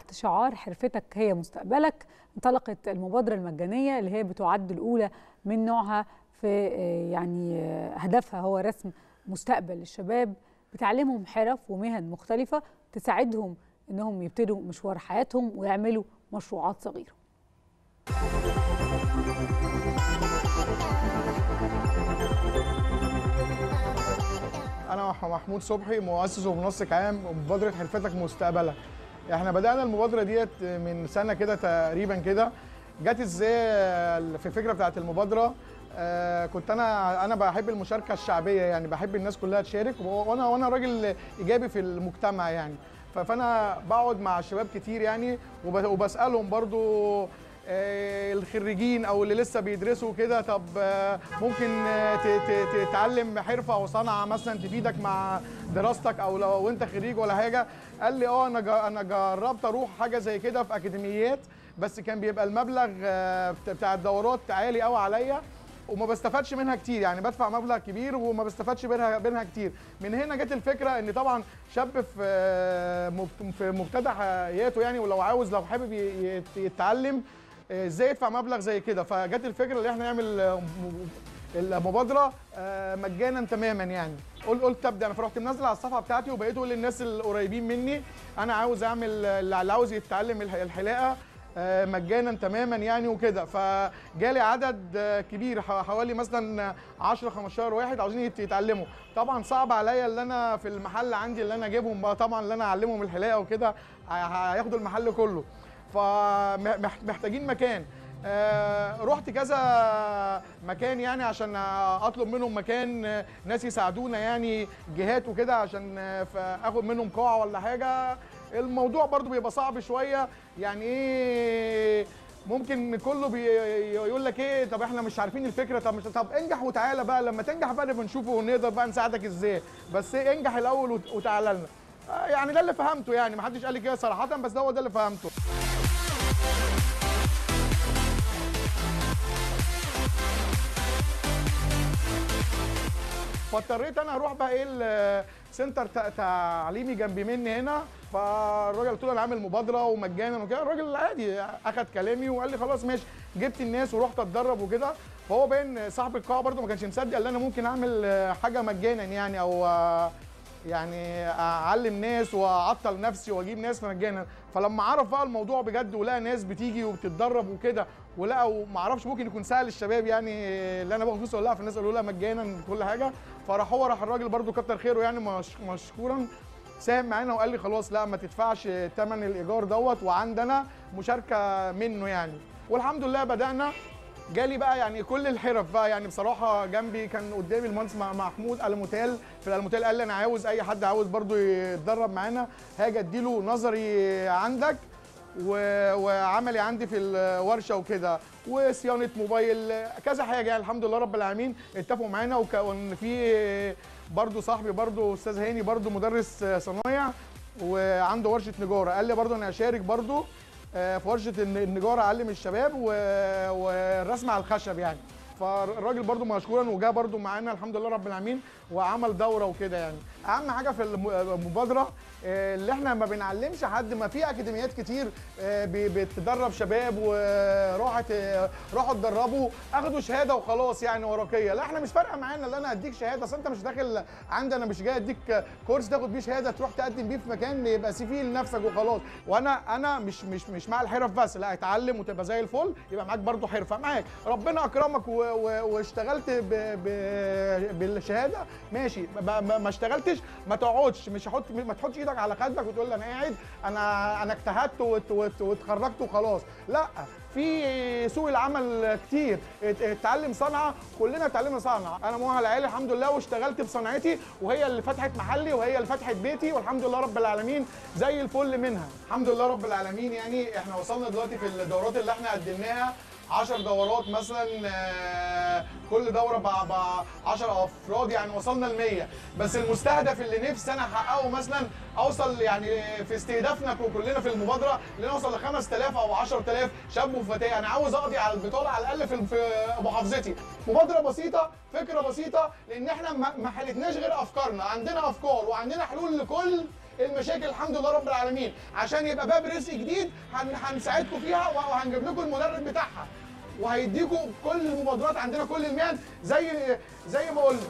تحت شعار حرفتك هي مستقبلك انطلقت المبادرة المجانية اللي هي بتعد الأولى من نوعها في يعني هدفها هو رسم مستقبل للشباب بتعلمهم حرف ومهن مختلفة تساعدهم إنهم يبتدوا مشوار حياتهم ويعملوا مشروعات صغيرة. أنا محمود صبحي مؤسس ومنسق عام مبادره حرفتك مستقبلك. إحنا بدأنا المبادرة ديت من سنة كده تقريبا كده. جت إزاي في الفكرة بتاعت المبادرة؟ آه كنت أنا أنا بحب المشاركة الشعبية يعني بحب الناس كلها تشارك وأنا وأنا راجل إيجابي في المجتمع يعني. فأنا بقعد مع الشباب كتير يعني وبسألهم برضو الخريجين أو اللي لسه بيدرسوا كده. طب ممكن تتعلم حرفة أو صنعة مثلا تفيدك مع دراستك أو لو انت خريج ولا حاجة. قال لي آه أنا أنا جربت أروح حاجة زي كده في أكاديميات بس كان بيبقى المبلغ بتاع الدورات عالي قوي عليا وما بستفادش منها كتير. يعني بدفع مبلغ كبير وما بستفادش منها منها كتير. من هنا جت الفكرة إن طبعا شاب في في مبتدأ حياته يعني ولو عاوز لو حابب يتعلم إزاي يدفع مبلغ زي كده. فجت الفكرة اللي إحنا نعمل المبادرة مجانا تماما يعني. قلت أبدأ أنا فرحت منزل على الصفحة بتاعتي وبقيت أقول للناس القريبين مني أنا عاوز أعمل اللي عاوز يتعلم الحلاقة مجانا تماما يعني وكده. فجالي عدد كبير حوالي مثلا 10 15 واحد عاوزين يتعلموا. طبعا صعب عليا اللي أنا في المحل عندي اللي أنا أجيبهم بقى طبعا اللي أنا أعلمهم الحلاقة وكده هياخدوا المحل كله. فمحتاجين مكان. آه رحت كذا مكان يعني عشان أطلب منهم مكان ناس يساعدونا يعني جهات وكده عشان آخد منهم قاعة ولا حاجة. الموضوع برضو بيبقى صعب شوية. يعني إيه ممكن كله بيقول لك إيه طب إحنا مش عارفين الفكرة طب مش طب انجح وتعالى بقى. لما تنجح بقى نبقى نشوفه ونقدر بقى نساعدك إزاي. بس إيه انجح الأول وتعالى لنا. يعني ده اللي فهمته يعني. ما حدش قال لي كده صراحة بس ده هو ده اللي فهمته. فاضطريت أنا أروح بقى إيه سنتر تعليمي جنب مني هنا. فالراجل قلت له أنا عامل مبادرة ومجانا وكده. الراجل عادي اخد كلامي وقال لي خلاص ماشي. جبت الناس ورحت اتدرب وكده. فهو باين صاحب القاعة برده ما كانش مصدق ان أنا ممكن أعمل حاجة مجانا يعني أو يعني اعلم ناس واعطل نفسي واجيب ناس مجانا فلما عرف بقى الموضوع بجد ولقى ناس بتيجي وبتتدرب وكده ولقى ما أعرفش ممكن يكون سهل الشباب يعني اللي أنا باخد فلوس ولا لا فالناس قالوا لا مجانا كل حاجة. فراح هو راح الراجل برده كتر خيره يعني مش مشكورا ساهم معانا وقال لي خلاص لا ما تدفعش ثمن الإيجار دوت وعندنا مشاركة منه يعني. والحمد لله بدأنا. جالي بقى يعني كل الحرف بقى. يعني بصراحة جنبي كان قدامي المهندس محمود الموتال في الالموتال قال لي أنا عاوز أي حد عاوز برده يتدرب معانا. هاجي أديله نظري عندك وعملي عندي في الورشة وكده. وصيانة موبايل كذا حاجة يعني. الحمد لله رب العالمين اتفقوا معانا. وكان في برضه صاحبي برضه أستاذ هاني برضه مدرس صنايع وعنده ورشة نجارة. قال لي برضه أنا هشارك برضه في ورشة النجارة اعلم الشباب والرسم على الخشب يعني. فالراجل برضو مشكورا وجا برضو معانا الحمد لله رب العالمين وعمل دورة وكده يعني. أهم حاجة في المبادرة اللي إحنا ما بنعلمش حد ما في أكاديميات كتير بتدرب شباب وراحت راحوا اتدربوا أخدوا شهادة وخلاص يعني ورقية. لا إحنا مش فارقة معانا. ان أنا اديك شهادة أصل أنت مش داخل عندي أنا مش جاي أديك كورس تاخد بيه شهادة تروح تقدم بيه في مكان يبقى سي في لنفسك وخلاص. وأنا أنا مش مش مش مع الحرف بس لا اتعلم وتبقى زي الفل يبقى معاك برضو حرفة. معاك. ربنا أكرمك واشتغلت بالشهادة ماشي. ما اشتغلتش ما تقعدش مش حط ما تحطش إيدك على خدك وتقول لي أنا قاعد أنا أنا اجتهدت واتخرجت وخلاص. لأ في سوق العمل كتير. اتعلم صنعة كلنا اتعلمنا صنعة. أنا مؤهل عالي الحمد لله واشتغلت بصنعتي وهي اللي فتحت محلي وهي اللي فتحت بيتي والحمد لله رب العالمين زي الفل منها. الحمد لله رب العالمين يعني إحنا وصلنا دلوقتي في الدورات اللي إحنا قدمناها. 10 دورات مثلا كل دورة ب 10 أفراد يعني وصلنا ل 100 بس المستهدف اللي نفسي أنا أحققه مثلا أوصل يعني في استهدافنا كلنا في المبادرة ان نوصل ل 5000 أو 10000 شاب وفتاه أنا عاوز أقضي على البطاله على الأقل في محافظتي. مبادرة بسيطة فكرة بسيطة لأن إحنا ما حلتناش غير أفكارنا. عندنا أفكار وعندنا حلول لكل المشاكل الحمد لله رب العالمين. عشان يبقى باب رزق جديد هن- هنساعدكم فيها وهنجيب لكم المدرب بتاعها. وهيديكم كل المبادرات عندنا كل المهن زي زي ما قلنا.